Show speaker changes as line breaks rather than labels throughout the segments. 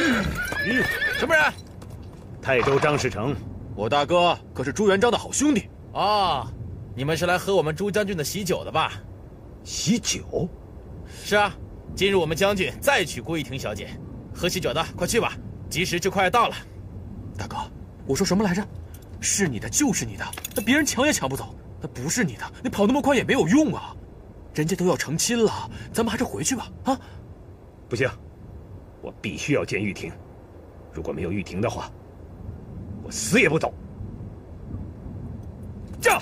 嗯，什么人？
泰州张士诚，
我大哥可是朱元璋的好兄弟。
哦，你们是来喝我们朱将军的喜酒的吧？
喜酒？
是啊，今日我们将军再娶郭玉婷小姐，喝喜酒的快去吧，吉时就快要到了。
大哥，我说什么来着？是你的就是你的，那别人抢也抢不走；那不是你的，你跑那么快也没有用啊。人家都要成亲了，咱们还是回去吧。啊，
不行，我必须要见玉婷。如果没有玉婷的话，我死也不走。
驾！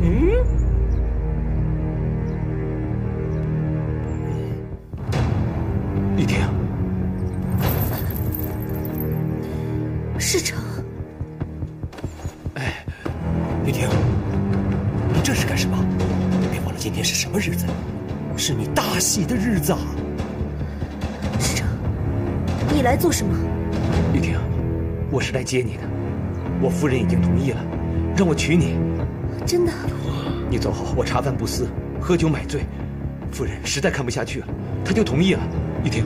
玉婷，
世成，哎
玉婷，你这是干什么？别忘了今天是什么日子，是你大喜的日子啊！
世成，你来做什么？
玉婷，我是来接你的。我夫人已经同意了，让我娶你。
真的？
你走后，我茶饭不思，喝酒买醉，夫人实在看不下去了，她就同意了。玉婷，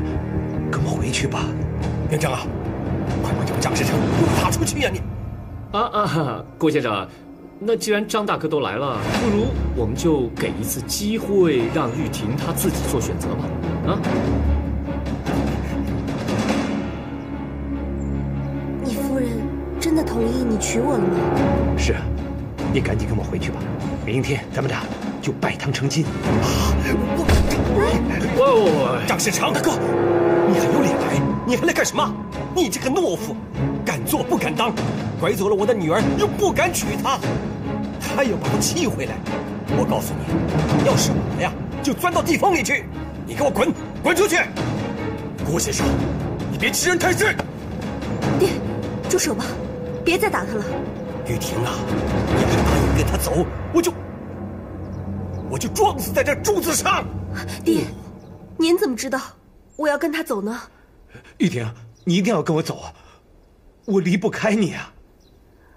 跟我回去吧。
元璋啊，快把这个张士诚给我打出去呀、你！
啊啊，郭先生，那既然张大哥都来了，不如我们就给一次机会，让玉婷她自己做选择吧。啊，
你夫人真的同意你娶我了吗？
是啊，你赶紧跟我回去吧。明天咱们俩就拜堂成亲。
我，我，
张世昌大哥，你还有脸来？你还来干什么？你这个懦夫，敢做不敢当，拐走了我的女儿，又不敢娶她，还要把她气回来。我告诉你，要是我呀，就钻到地缝里去。你给我滚，滚出去！郭先生，你别欺人太甚。
爹，住手吧，别再打他了。
玉婷啊，你要是答应跟他走，我就我就撞死在这柱子上。
爹，您怎么知道我要跟他走呢？
玉婷，你一定要跟我走啊！我离不开你啊！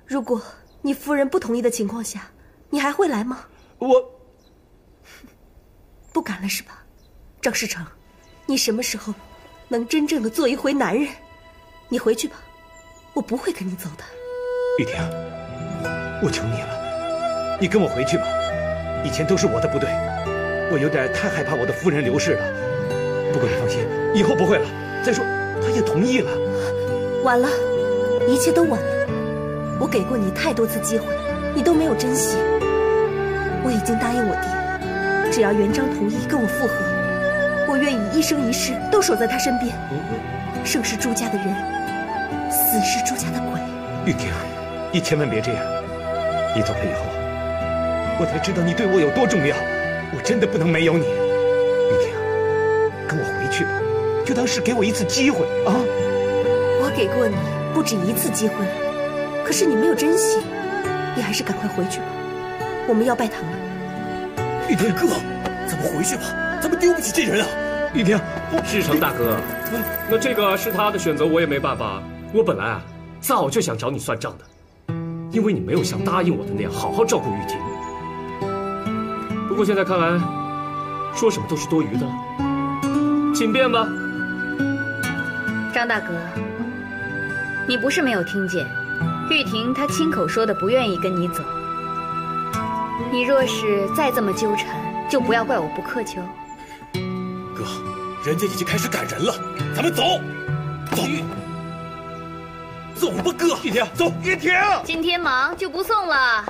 如果你夫人不同意的情况下，你还会来吗？
我
不敢了是吧，张世成？你什么时候能真正的做一回男人？你回去吧，我不会跟你走的。
玉婷，我求你了，你跟我回去吧。以前都是我的不对，我有点太害怕我的夫人刘氏了。不过你放心，以后不会了。再说，她也同意了。
晚了，一切都晚了。我给过你太多次机会，你都没有珍惜。我已经答应我爹，只要元璋同意跟我复合，我愿意一生一世都守在他身边。生是朱家的人，死是朱家的鬼。
玉婷，你千万别这样。你走了以后，我才知道你对我有多重要。我真的不能没有你。玉婷，跟我回去吧，就当是给我一次机会啊！
我给过你不止一次机会了，可是你没有珍惜，你还是赶快回去吧。我们要拜堂了。
玉婷哥，咱们回去吧，咱们丢不起这人啊！
玉婷，
世成大哥，那这个是他的选择，我也没办法。我本来啊，早就想找你算账的，因为你没有像答应我的那样好好照顾玉婷。不过现在看来，说什么都是多余的了。请便吧。
张大哥，你不是没有听见，玉婷她亲口说的不愿意跟你走。你若是再这么纠缠，就不要怪我不客气哦。
哥，人家已经开始赶人了，咱们走，走，走吧，哥。玉婷，走，玉婷。
今天忙就不送了。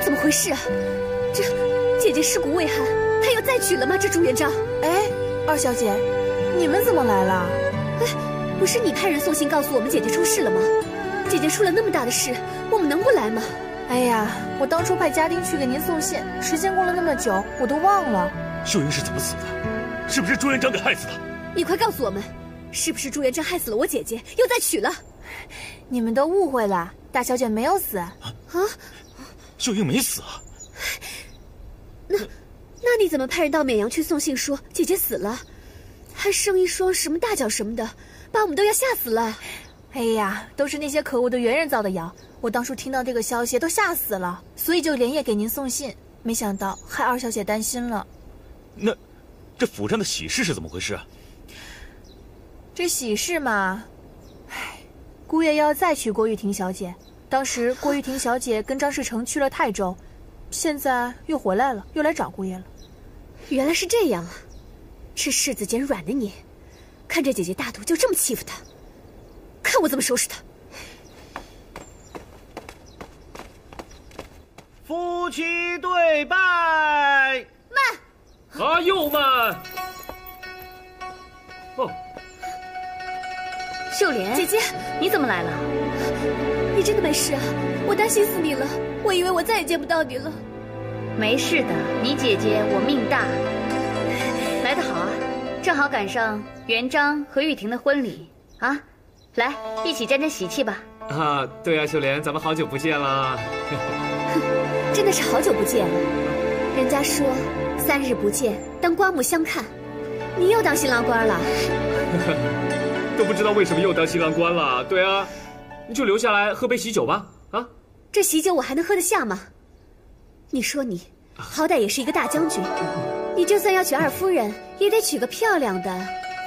怎么回事啊？这姐姐尸骨未寒，她要再娶了吗？这朱元璋，
哎，二小姐，你们怎么来了？
哎，不是你派人送信告诉我们姐姐出事了吗？姐姐出了那么大的事，我们能不来吗？
哎呀，我当初派家丁去给您送信，时间过了那么久，我都忘了。
秀英是怎么死的？是不是朱元璋给害死的？
你快告诉我们，是不是朱元璋害死了我姐姐，又再娶了？
你们都误会了，大小姐没有死。啊？
秀英没死啊？
那，那你怎么派人到绵阳去送信说姐姐死了，还生一双什么大脚什么的，把我们都要吓死了？
哎呀，都是那些可恶的猿人造的谣！我当初听到这个消息都吓死了，所以就连夜给您送信，没想到害二小姐担心了。
那，这府上的喜事是怎么回事？
这喜事嘛，唉，姑爷要再娶郭玉婷小姐。当时郭玉婷小姐跟张世成去了泰州，现在又回来了，又来找姑爷了。
原来是这样啊！吃柿子捡软的你，看着姐姐大度就这么欺负她。看我怎么收拾他！
夫妻对拜，
慢！
啊，又慢！哦，
秀莲
姐姐，
你怎么来了？
你真的没事啊？我担心死你了，我以为我再也见不到你了。
没事的，你姐姐我命大，来得好啊！正好赶上元璋和玉婷的婚礼啊！来，一起沾沾喜气吧！
啊，对啊，秀莲，咱们好久不见了。
真的是好久不见了。人家说三日不见，当刮目相看。你又当新郎官了？
都不知道为什么又当新郎官了。对啊，你就留下来喝杯喜酒吧。啊，
这喜酒我还能喝得下吗？你说你，好歹也是一个大将军，你就算要娶二夫人，也得娶个漂亮的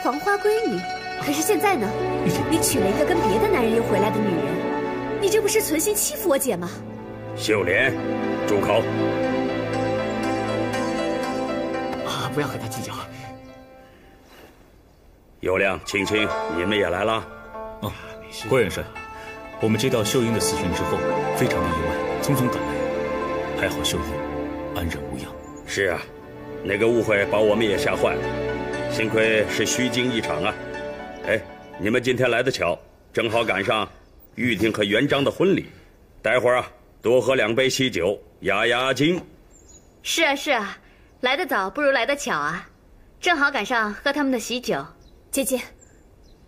黄花闺女。可是现在呢？你娶了一个跟别的男人又回来的女人，你这不是存心欺负我姐吗？
秀莲，住口！
啊，不要和他计较。
尤亮、青青，你们也来了。
哦，郭元帅，我们接到秀英的死讯之后，非常的意外，匆匆赶来。还好秀英安然无恙。
是啊，那个误会把我们也吓坏了，幸亏是虚惊一场啊。哎，你们今天来的巧，正好赶上玉婷和元璋的婚礼。待会儿啊，多喝两杯喜酒，压压惊。
是啊是啊，来得早不如来得巧啊，正好赶上喝他们的喜酒。
姐姐，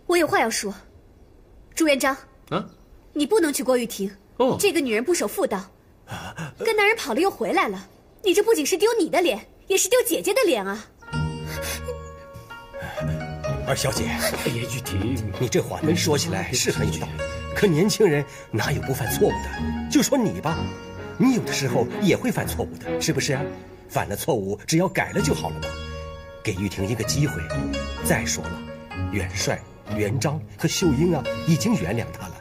我有话要说。朱元璋，
啊，
你不能娶郭玉婷。
哦，
这个女人不守妇道，跟男人跑了又回来了，你这不仅是丢你的脸，也是丢姐姐的脸啊。
二小姐，哎
呀，玉婷，
你这话说起来是很有道理，可年轻人哪有不犯错误的？就说你吧，你有的时候也会犯错误的，是不是啊？犯了错误，只要改了就好了嘛。给玉婷一个机会。再说了，元帅、元璋和秀英啊，已经原谅他了，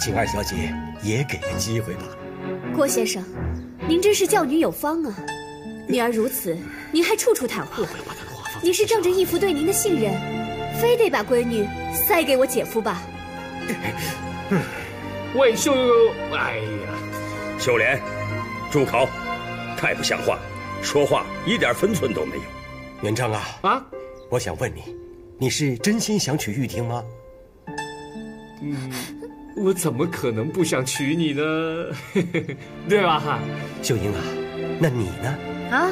请二小姐也给个机会吧。
郭先生，您真是教女有方啊！女儿如此，您还处处袒护，您是仗着义父对您的信任。非得把闺女塞给我姐夫吧？
魏秀，哎呀，
秀莲，住口！太不像话，说话一点分寸都没有。
元璋啊啊！我想问你，你是真心想娶玉婷吗？
嗯，我怎么可能不想娶你呢？对吧？
秀英啊，那你呢？
啊？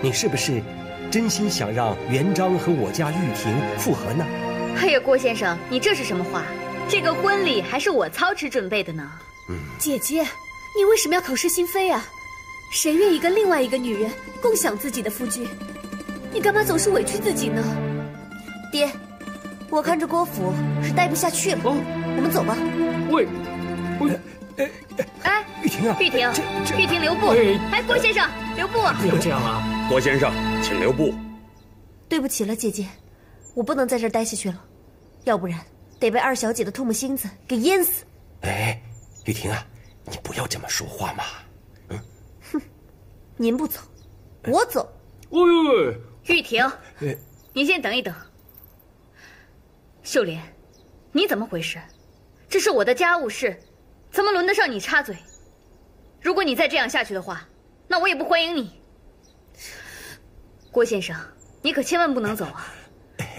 你是不是？真心想让元璋和我家玉婷复合呢？
哎呀，郭先生，你这是什么话？这个婚礼还是我操持准备的呢。
嗯，姐姐，你为什么要口是心非啊？谁愿意跟另外一个女人共享自己的夫君？你干嘛总是委屈自己呢？
爹，我看这郭府是待不下去了，我们走吧。
喂，喂，
哎，
玉婷啊，
玉婷，玉婷留步。哎，郭先生，留步。
不要这样啊，
郭先生。请留步。
对不起了，姐姐，我不能在这儿待下去了，要不然得被二小姐的唾沫星子给淹死。
哎，玉婷啊，你不要这么说话嘛。
嗯，哼，您不走，我走。
哎呦，
玉婷，您先等一等。秀莲，你怎么回事？这是我的家务事，怎么轮得上你插嘴？如果你再这样下去的话，那我也不欢迎你。郭先生，你可千万不能走啊！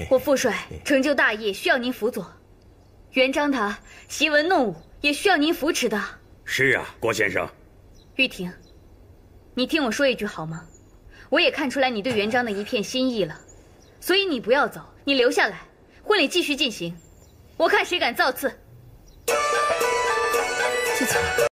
我父帅成就大业需要您辅佐，元璋他习文弄武也需要您扶持的。
是啊，郭先生。
玉婷，你听我说一句好吗？我也看出来你对元璋的一片心意了，所以你不要走，你留下来，婚礼继续进行。我看谁敢造次。
谢谢。